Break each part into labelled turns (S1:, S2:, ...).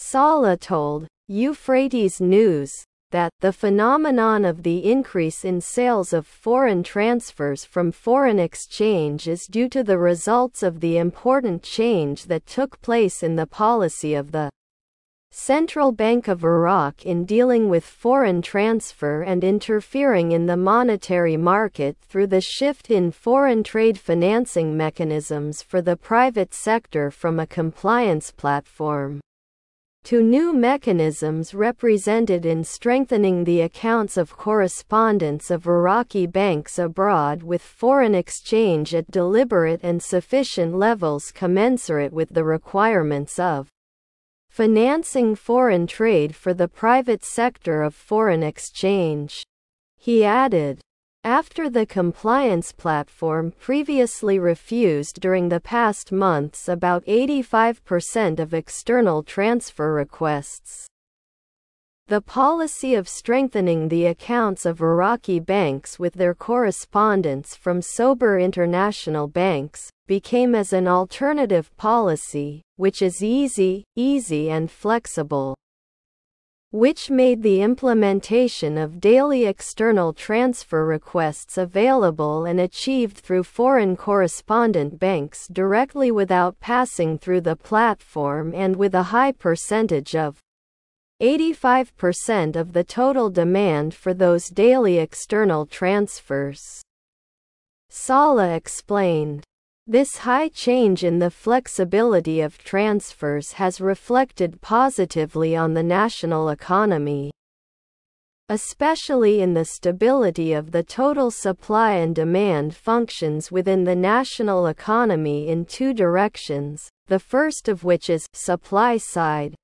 S1: Salah told Euphrates News that the phenomenon of the increase in sales of foreign transfers from foreign exchange is due to the results of the important change that took place in the policy of the Central Bank of Iraq in dealing with foreign transfer and interfering in the monetary market through the shift in foreign trade financing mechanisms for the private sector from a compliance platform to new mechanisms represented in strengthening the accounts of correspondents of Iraqi banks abroad with foreign exchange at deliberate and sufficient levels commensurate with the requirements of financing foreign trade for the private sector of foreign exchange. He added, after the compliance platform previously refused during the past months about 85% of external transfer requests. The policy of strengthening the accounts of Iraqi banks with their correspondents from sober international banks became as an alternative policy, which is easy, easy and flexible which made the implementation of daily external transfer requests available and achieved through foreign correspondent banks directly without passing through the platform and with a high percentage of 85% of the total demand for those daily external transfers. Salah explained. This high change in the flexibility of transfers has reflected positively on the national economy, especially in the stability of the total supply and demand functions within the national economy in two directions, the first of which is supply side,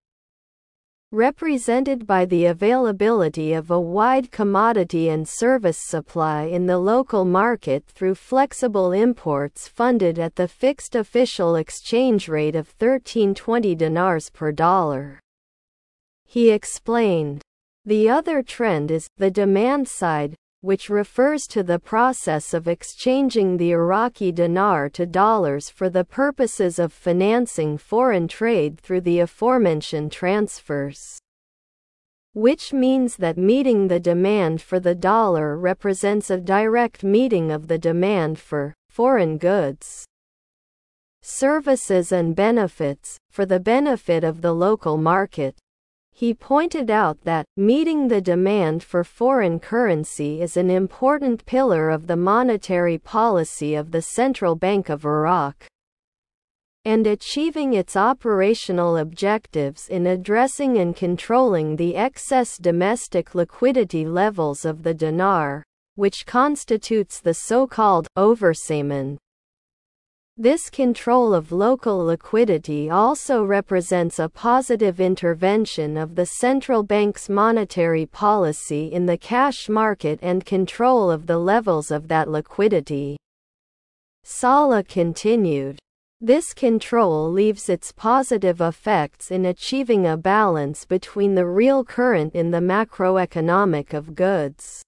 S1: represented by the availability of a wide commodity and service supply in the local market through flexible imports funded at the fixed official exchange rate of 1320 dinars per dollar. He explained. The other trend is the demand side, which refers to the process of exchanging the Iraqi dinar to dollars for the purposes of financing foreign trade through the aforementioned transfers. Which means that meeting the demand for the dollar represents a direct meeting of the demand for foreign goods, services and benefits, for the benefit of the local market. He pointed out that, meeting the demand for foreign currency is an important pillar of the monetary policy of the Central Bank of Iraq and achieving its operational objectives in addressing and controlling the excess domestic liquidity levels of the dinar, which constitutes the so-called oversayment. This control of local liquidity also represents a positive intervention of the central bank's monetary policy in the cash market and control of the levels of that liquidity. Salah continued. This control leaves its positive effects in achieving a balance between the real current in the macroeconomic of goods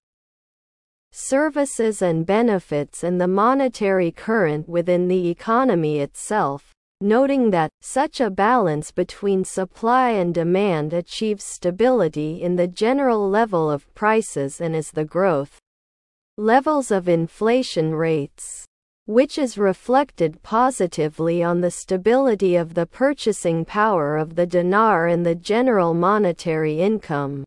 S1: services and benefits and the monetary current within the economy itself, noting that, such a balance between supply and demand achieves stability in the general level of prices and is the growth levels of inflation rates which is reflected positively on the stability of the purchasing power of the dinar and the general monetary income.